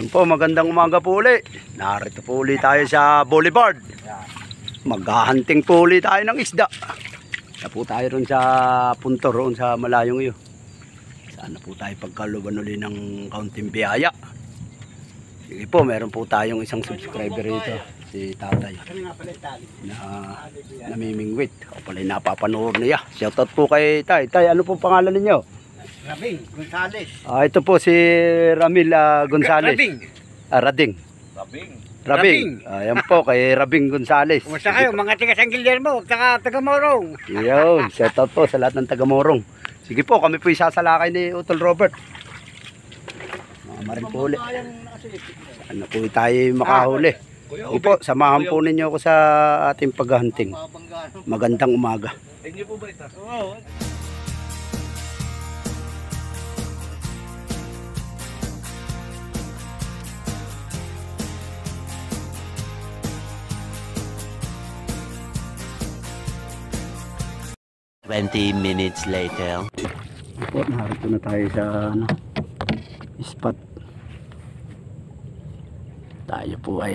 Yun po, magandang umaga po uli. Narito po uli tayo sa Boulevard. Maghahunting po uli tayo ng isda. Na po tayo ron sa punto roon sa malayong iyo. Sana po tayo pagkaluban uli ng kaunting biyaya. Sige po, meron po tayong isang subscriber rito. Si tatay. Na namimingwit. O pala napapanood niya. Shoutout po kay tay. Tay, ano po pangalan ninyo? Rabing, Gonzales. Ah, ito po si Ramil ah, Gonzales. Rabing. Ah, Rading. Rabing. Rabing. Ayan po, kay Rabing Gonzales. Kumusta kayo, mga tiga San Guillermo, taga taga Morong. Yun, shout out po sa lahat ng taga-morong. Sige po, kami po isasalakay ni Utol Robert. Mga marin po uli. Ano po tayo makahuli. Sige po, samahan po ninyo ako sa ating paghahunting. Magandang umaga. Tingin po ba ito? Oo. Twenty minutes later. Po, narito na tayo sa ano, spot. Tayo po ay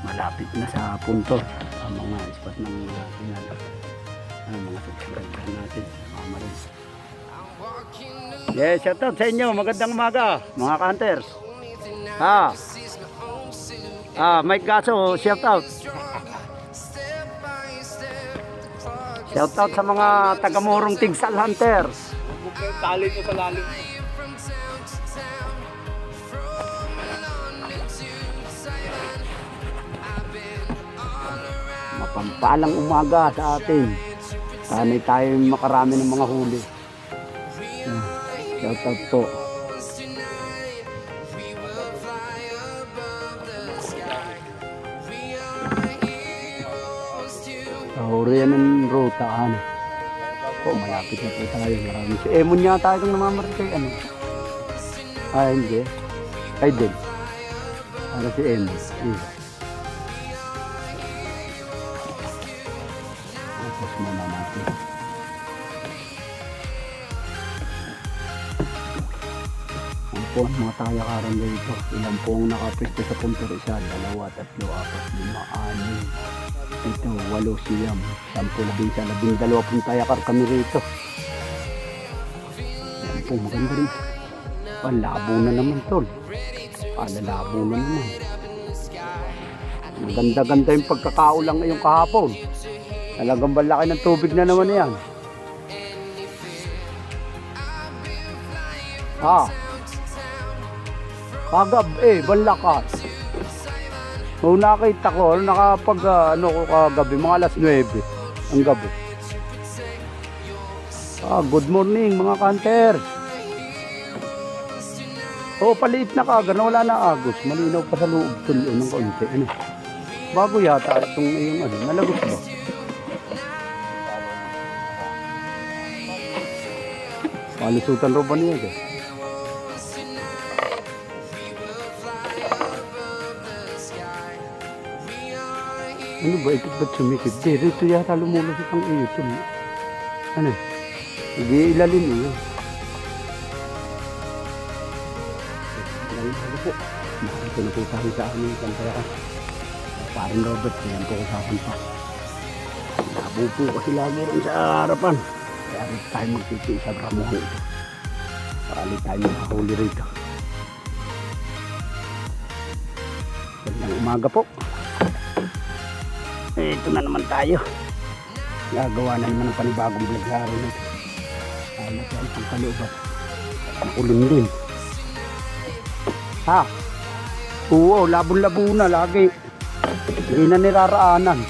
malapit na sa punto ang mga spot ng pinala. Ang mga subscriber natin, mga maris. Yes, shout out sa inyo. Magandang umaga, mga hunters. Ha? Ah, Mike Gaso, shout out. Shout out sa mga taga-murong Tigsal Hunters. Tali nyo sa lalim. Mapampalang umaga sa atin. Sana'y tayo makarami ng mga huli. Ah, Shout out po. Yan ng ruta, ano. Po, malapit na po tayo. Marami si Emon yata itong namamarkay, ano. Ah, hindi. Ay, din. Para si Emon. Eh. Tapos muna natin. Po ang mga tayakaran dito. Ilan po ang nakapwesto sa punto isa. Dalawa, tatlo, apat, lima, anim. Ito, walo siyam. Sampu, labing sa labing dalawa pong tayakar kami rito. Yan po, maganda rin. Ang labo na naman tol. Palalabo na naman. Maganda-ganda yung pagkakaulang ngayong kahapon. Talagang balaki ng tubig na naman yan. Ah. Kagab eh, banlakas. Nung nakita ko, nakapag ah, ano ko kagabi, mga alas 9 ang gabi. Ah, good morning mga kanter. Oh, paliit na kagad, wala na agos. Malinaw pa sa loob tuloy ng konti. Ano? Bago yata itong yung ano, nalagos ba? Palusutan ro ba niya eh? Ano ba? Ikot ba't sumikip? Di, rito yata lumulusot ang iyo. Tum- ano? Hindi ilalim. Ilalim ano po. Nakita na po tayo sa aming kantayan. Parin Robert, yan po usapan pa. Labo po kasi lagi rin sa harapan. Kaya rin tayo magtiti sa ramuhan ito. Pakali tayo makahuli po. Eh, ito na naman tayo. Gagawa na naman ng panibagong vlog araw nito. Ano pa ang pangkalooban. Ang ulim din. Ha? Oo, labon-labo na lagi. Hindi na niraraanan.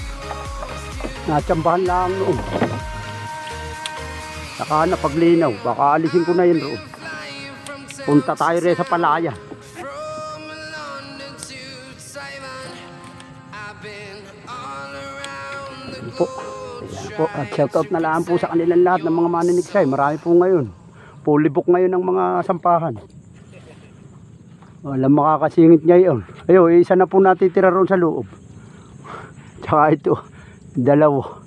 Natsambahan lang noon. Saka na paglinaw, baka alisin ko na yun roon. Punta tayo rin sa palaya. Ayan po. Ayan po. At shoutout na lang po sa kanilang lahat ng mga maninigsay. Marami po ngayon. Fully book ngayon ng mga sampahan. Walang makakasingit niya yun. Ayun, isa na po natitira roon sa loob. Tsaka ito, dalawa.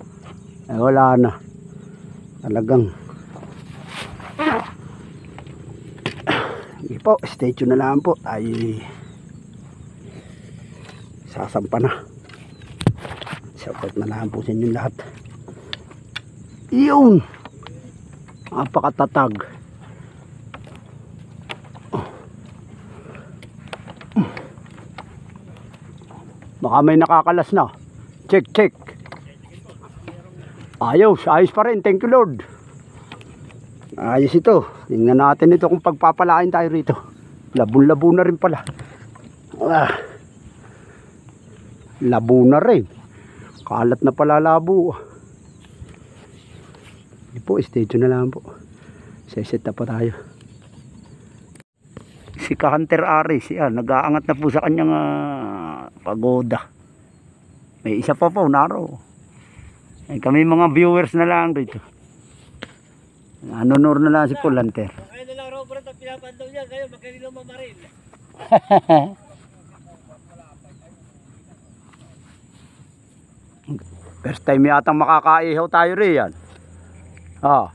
Ay, wala na. Talagang Sige po, stay tuned na lang po. Tayo sasampa na. Shoutout na lang po sa inyong lahat. Yun! Napakatatag. Baka may nakakalas na. Check, check. Ayos, ayos pa rin. Thank you Lord. Ayos ito. Tingnan natin ito kung pagpapalain tayo rito. Labon-labo na rin pala. Ah. Labo na rin. Kalat na pala labo. Hindi po, tuned na lang po. Seset na pa tayo. Si Hunter Aris, yan, nag-aangat na po sa kanyang ah, pagoda. May isa pa po, naro. Eh, kami mga viewers na lang dito. Anonor na lang si Paul Hunter. Kayo na lang, Robert, ang pinapandaw niya. Kayo, magkanilo mamaril. First time yata makakaihaw tayo riyan. Ah.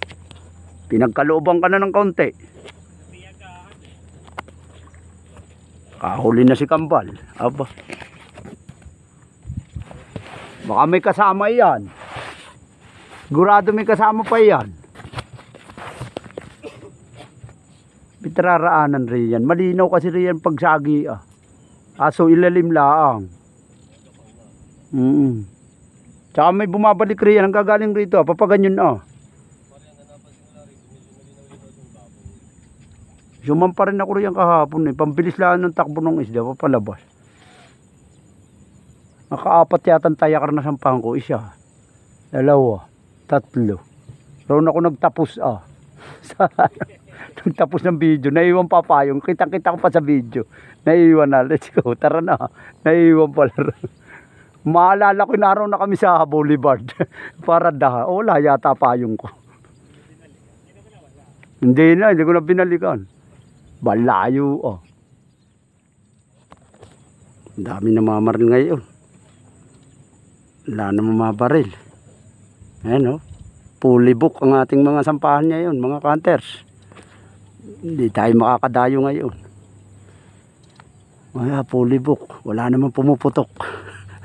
Pinagkalooban ka na ng kaunti. Kahuli na si Kambal. Aba. Baka may kasama yan. Sigurado may kasama pa yan. Pitraraanan riyan. Malinaw kasi riyan pagsagi ah. Aso ilalim laang. Mm. Tsaka may bumabalik riyan ang gagaling rito. ah. Papaganyan ah. Suman pa rin ako riyan kahapon eh. Pambilis lang ng takbo ng isda. Papalabas. Nakaapat yata ang tayakar na sampahan ko. Isa. Dalawa. Tatlo. Roon ako nagtapos ah. Nagtapos ng video. Naiwan pa payong. Kitang-kita ko pa sa video. Naiwan na. Let's go. Tara na. Naiwan pala. Maalala ko na araw na kami sa Boulevard. Para daha. O, Wala yata payong ko. Hindi na. Hindi ko na binalikan. Balayo oh. Dami namamaril ngayon. Wala na mamabaril. Ayan oh. Fully book ang ating mga sampahan ngayon, mga counters. Hindi tayo makakadayo ngayon. Wala, fully book. Wala naman pumuputok.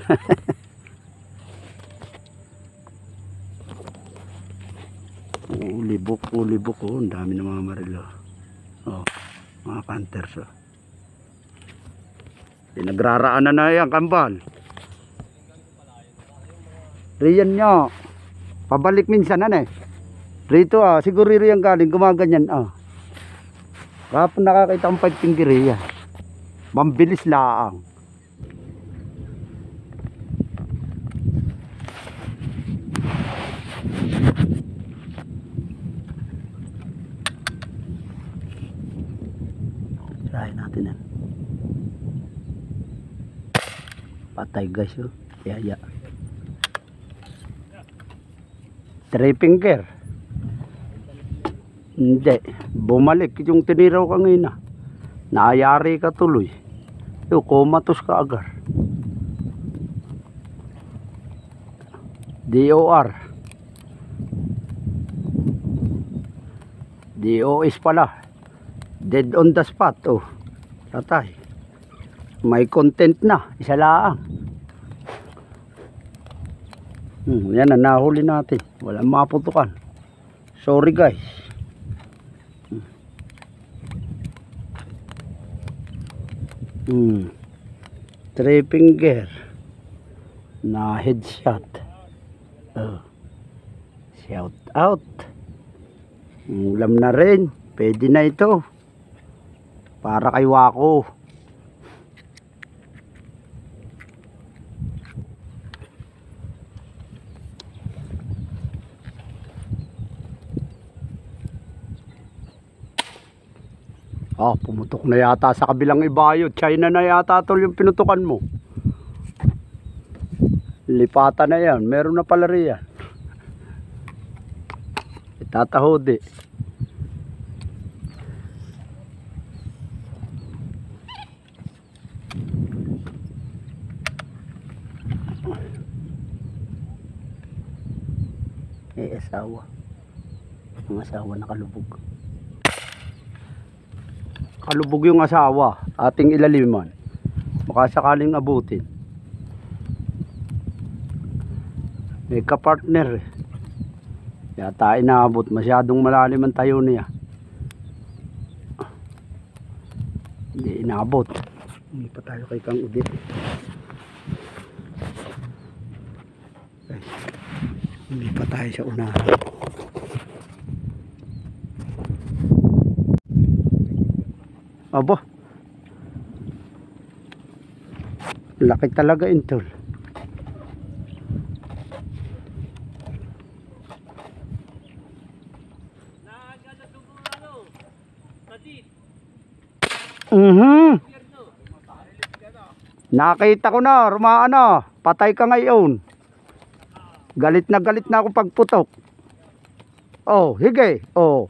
ulibok, ulibok oh. Ang dami na mga maril oh. oh. Mga counters oh. Pinagraraan na na yan, kambal. Riyan nyo. Pabalik minsan ano eh. Rito ah, siguro riyan galing, gumaganyan ah. Kapag nakakita ang five finger riyan. Mambilis laang. Try natin yan. Patay guys oh. Yaya. Three finger. Hindi. Bumalik yung tiniraw kanina. Naayari ka tuloy. Yung komatos ka agar. DOR. DOS pala. Dead on the spot. Oh. Tatay. May content na. Isa lang. Hmm, yan na nahuli natin. Walang maputukan. Sorry guys. Hmm. Three finger. Na headshot. Oh. Shout out. Ulam na rin. Pwede na ito. Para kay Wako. Ah, pumutok na yata sa kabilang ibayot. China na yata tol yung pinutukan mo. Lipata na yan. Meron na pala riyan. Itatahodi. Eh, asawa. Ang asawa nakalubog. Nakakalubog yung asawa, ating ilaliman. Baka sakaling abutin. May kapartner eh. Yata inaabot, masyadong malalim ang tayo niya. Hindi inaabot. Hindi pa tayo kay Kang Udit. Hindi pa tayo sa unahan. Aba. Laki talaga intol. Mhm. Nakita ko na, rumaan na. Patay ka ngayon. Galit na galit na ako pagputok. Oh, hige. Oh.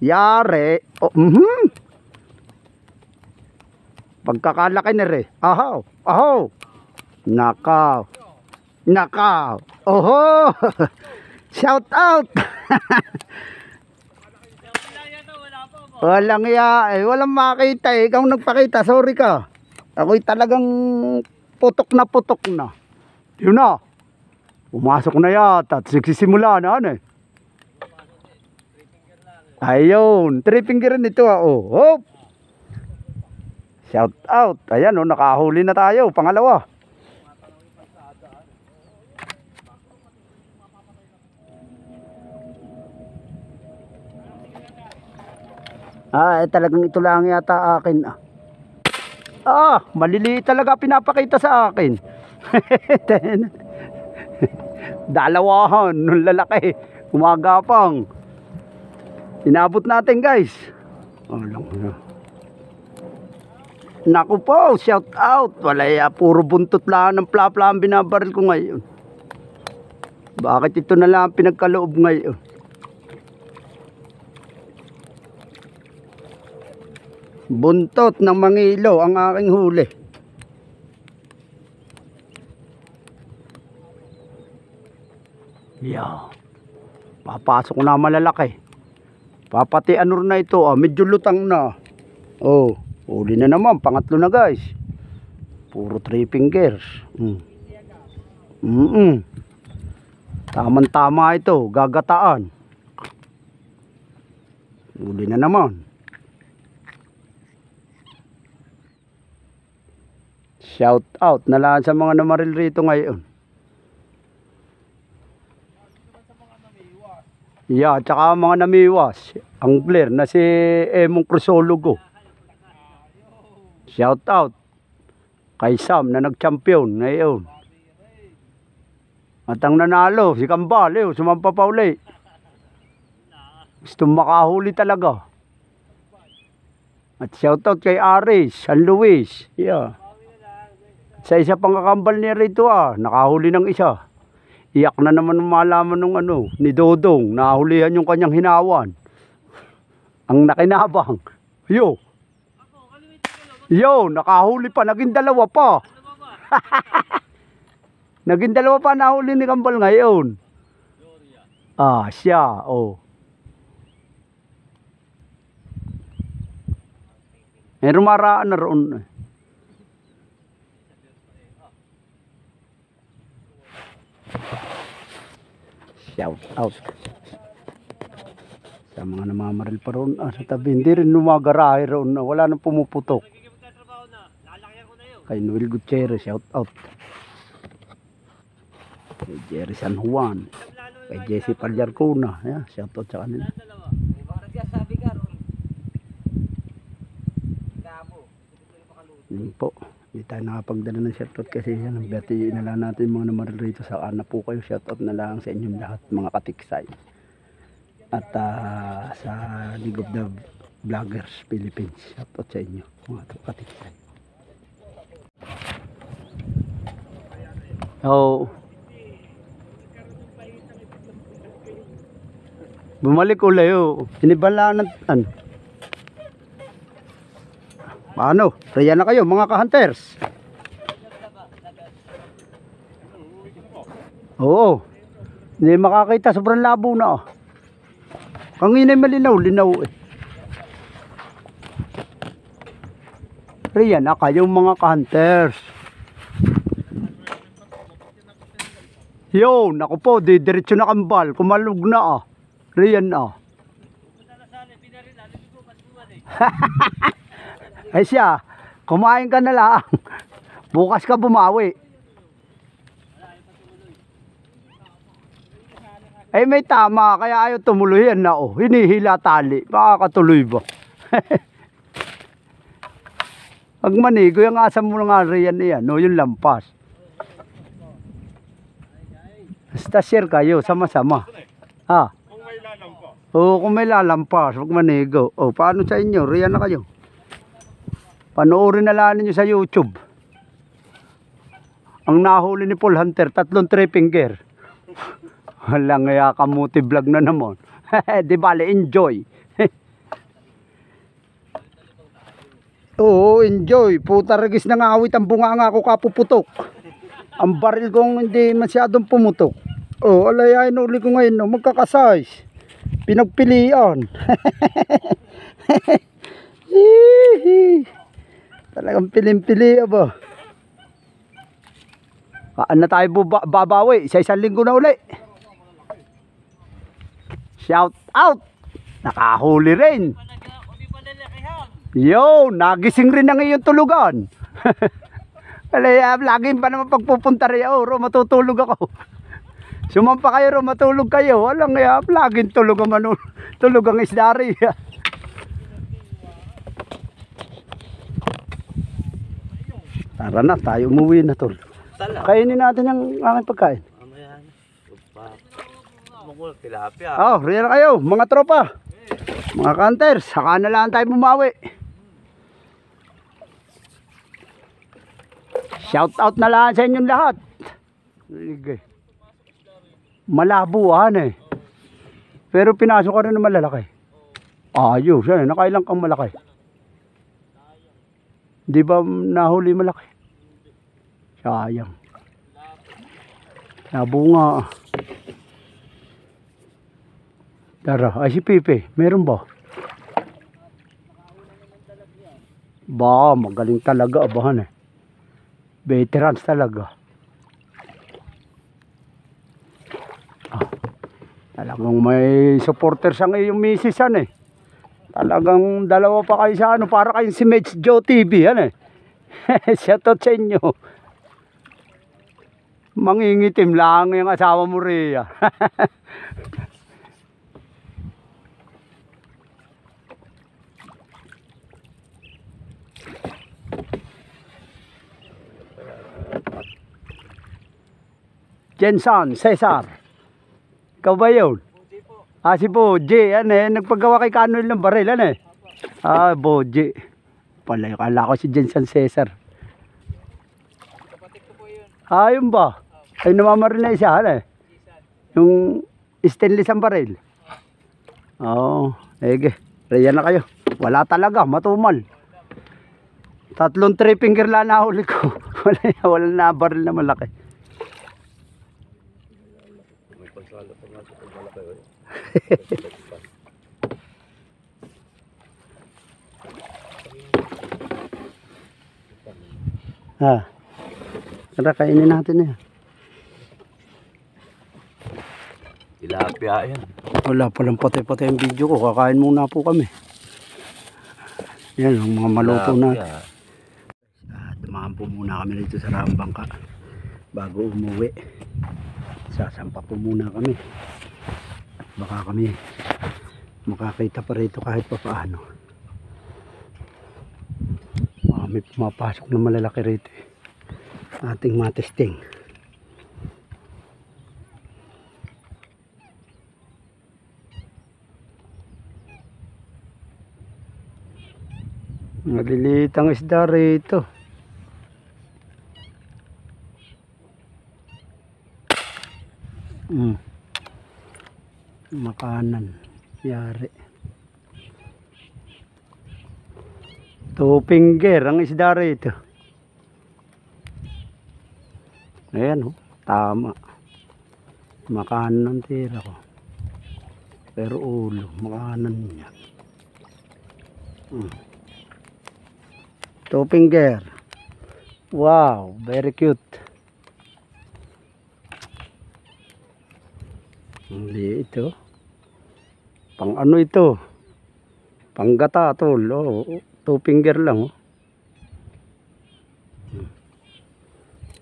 Yare. Oh, mhm. Pagkakalaki na rin. Ahaw. Ahaw. Nakaw. Nakaw. Oho. Shout out. Walang iya, eh, walang makita eh. Ikaw nagpakita, sorry ka. Ako'y talagang putok na putok na. Yun na. Pumasok na yata at na ano eh. Ayun, three finger ito ah. Oh, hop. Shout out. Ayan oh, nakahuli na tayo. Pangalawa. Ah, eh, talagang ito lang yata akin ah. Maliliit talaga pinapakita sa akin. Dalawahan, nung lalaki, umagapang. Inabot natin guys. Oh, lang na. Naku po, shout out. Wala ya, puro buntot lang ng plapla ang binabaril ko ngayon. Bakit ito na lang ang pinagkaloob ngayon? Buntot ng mangilo ang aking huli. Yeah. Papasok na malalaki. Papati ano na ito, ah, medyo lutang na. Oh, huli na naman, pangatlo na guys. Puro three fingers. Mm. Mm -mm. Tamang-tama ito, gagataan. Huli na naman. Shout out na lang sa mga namaril rito ngayon. Yeah, tsaka mga namiwas. Angler na si Emong Crisologo. Shout out kay Sam na nag-champion ngayon. At ang nanalo, si Kambal, eh, sumampa pa uli. Gusto makahuli talaga. At shout out kay Aris, San Luis. Yeah. Sa isa pang kakambal niya rito ah, nakahuli ng isa. Iyak na naman malaman ng ano, ni Dodong, nahulihan yung kanyang hinawan. Ang nakinabang. Yo, Ako, kalimutan ko lang. Yo, nakahuli pa, naging dalawa pa. Naging dalawa pa nahuli ni Kambal ngayon. Ah, siya, oh. Eh, rumaraan na roon. Shout out. Sa mga namamaril pa roon, ah, sa tabi, hindi rin lumagarahe roon wala nang pumuputok. Nagiging magtatrabaho na. Lalakyan ko na yun. Kay Noel Gutierrez, shout out. Kay Jerry San Juan, kay Jesse Palyarcuna, yeah, shout out sa kanila. Yun po. Hindi tayo nakapagdala ng shoutout kasi yan. Ang na lang natin mga namaril rito sa ana po kayo. Shoutout na lang sa inyong lahat mga katiksay. At ah, sa League of the Vloggers Philippines. Shoutout sa inyo mga katiksay. Oo. Bumalik ulit oh. Inibala ng ano. Paano? Reya na kayo mga ka-hunters. Oo. Hindi makakita. Sobrang labo na. Oh. Kanginay malinaw. Linaw eh. Riyan na kayong mga hunters. Yo, naku po, didiretso na kambal. Kumalog na ah. Riyan eh. Ay siya, kumain ka na lang. Bukas ka bumawi. Ay may tama, kaya ayaw tumuloy yan na oh. Hinihila tali. Makakatuloy ba? Pag manigo, yung asam mo nga riyan yan, no, yung lampas. Basta share kayo, sama-sama. Ah. Kung may lalampa. Oo, kung may lalampas, huwag manigo. O, paano sa inyo? Riyan na kayo. Panoorin na lang ninyo sa YouTube. Ang nahuli ni Paul Hunter, tatlong three finger. Walang nga kamuti vlog na naman. Di bale, enjoy. Oo, enjoy. Puta regis nga awit ang bunga nga ako kapuputok. Ang baril kong hindi masyadong pumutok. Oh, alayain uli ko ngayon, no, magkakasize. Pinagpilian. Talagang pilim-pili ba? Kaan na tayo babawi. Sa isang linggo na uli. Shout out! Nakahuli rin. Palaga, kung di palalakihan. Yo, nagising rin ang iyong tulugan. Kaya laging pa naman pagpupunta rin ako, ro, matutulog ako. Sumampa kayo ro, matulog kayo. Walang kaya, laging tulog ang manu, tulog ang isda rin. Tara na, tayo umuwi na tol. Kainin natin yung aking pagkain. Na. Tilapia. Oh, na kayo, mga tropa. Mga hunters, saka na lang tayo bumawi. Shout out na lang sa inyong lahat. Malabuhan eh. Pero pinasok ka rin ng malalaki. Ayos, eh. nakailang kang malaki. Di ba nahuli malaki? Sayang. Nabunga. Tara, ay si Pipe, meron ba? Ba, magaling talaga abahan eh. Veterans talaga. Ah, talagang may supporters ang iyong misis yan eh. Talagang dalawa pa kayo sa ano, para kayong si Meds Joe TV yan eh. Shoutout sa inyo. Mangingitim lang yung asawa mo Rhea. Jenson, Cesar. Ikaw ba yun? Ah, si Boji. Ano eh, nagpagawa kay Kanoy ng baril. Ano eh? Ah, Boji. Pala, kala ko si Jenson Cesar. Ah, yun ba? Ay, namamaril na isa. Ano eh? Yung stainless ang baril. Oo, oh, ege. Reyan na kayo. Wala talaga, matumal. Tatlong three finger lang nahuli ko. wala, wala na baril na malaki. Ha. Tara, kainin natin na yan. Tilapia yan. Wala palang patay-patay ang video ko. Kakain muna po kami. Yan, ang mga maluto na. Ah, dumaan po muna kami dito sa Rambangka bago umuwi. Sasampa po muna kami. Baka kami makakita pa rito kahit pa paano. Baka may pumapasok na malalaki rito eh. Ating matesting. Maliliit ang isda rito. Mm. Makanan. Yari. Two finger ang isda rito. Ayan oh. Tama. Makanan ang tira ko. Pero ulo. Makanan niya. Mm. Two finger. Wow, very cute. Ang liit ito. Pang ano ito? Panggata tol. Oh, two finger lang. Oh.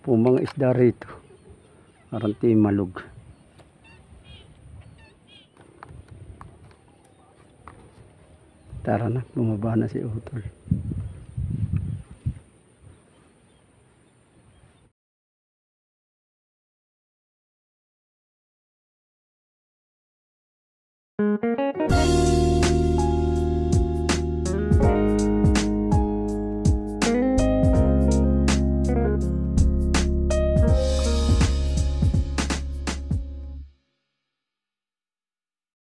Pumang isda rito. Parang timalog. Tara na, bumaba na si Utol.